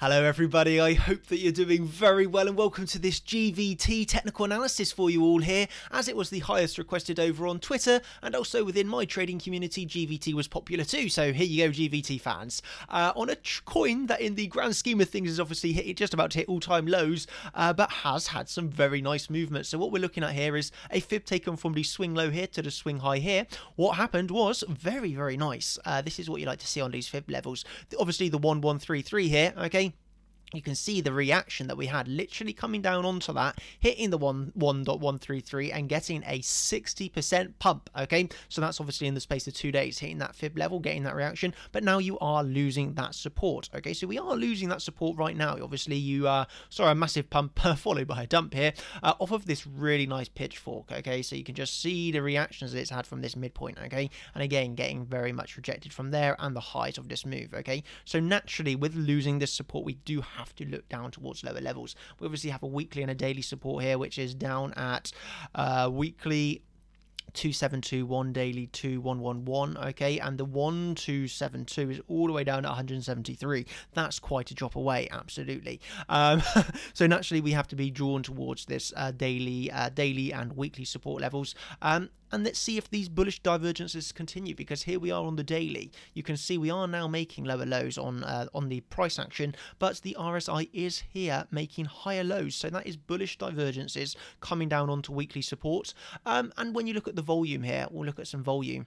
Hello, everybody. I hope that you're doing very well, and welcome to this GVT technical analysis for you all here. As it was the highest requested over on Twitter, and also within my trading community, GVT was popular too. So here you go, GVT fans. Uh, on a coin that, in the grand scheme of things, is obviously hit, just about to hit all-time lows, uh, but has had some very nice movement. So what we're looking at here is a fib taken from the swing low here to the swing high here. What happened was very, very nice. Uh, this is what you like to see on these fib levels. Obviously, the one one three three here. Okay you can see the reaction that we had literally coming down onto that hitting the 1 1.133 and getting a 60% pump okay? So that's obviously in the space of two days hitting that fib level getting that reaction. But now you are losing that support okay? So we are losing that support right now. Obviously you uh saw a massive pump followed by a dump here uh, off of this really nice pitchfork okay? So you can just see the reactions that it's had from this midpoint okay? And again getting very much rejected from there and the height of this move okay? So naturally with losing this support we do have have to look down towards lower levels. We obviously have a weekly and a daily support here, which is down at uh, weekly 2721 daily 2111 okay? And the 1272 is all the way down at 173 that's quite a drop away absolutely. Um, so naturally we have to be drawn towards this uh, daily uh, daily and weekly support levels. Um, and let's see if these bullish divergences continue because here we are on the daily. You can see we are now making lower lows on uh, on the price action but the RSI is here making higher lows. So that is bullish divergences coming down onto weekly support um, and when you look at the volume here we'll look at some volume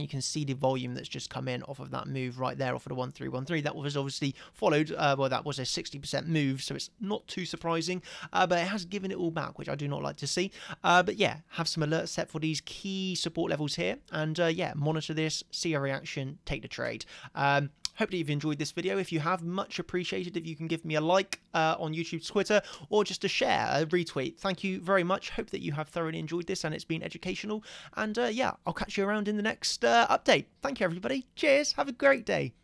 you can see the volume that's just come in off of that move right there off of the 1313 that was obviously followed uh, well that was a 60% move so it's not too surprising uh, but it has given it all back which I do not like to see. Uh, but yeah have some alerts set for these key support levels here and uh, yeah monitor this see a reaction take the trade. Um, Hope that you've enjoyed this video. If you have, much appreciated if you can give me a like uh, on YouTube, Twitter, or just a share, a retweet. Thank you very much. Hope that you have thoroughly enjoyed this and it's been educational. And uh, yeah, I'll catch you around in the next uh, update. Thank you, everybody. Cheers. Have a great day.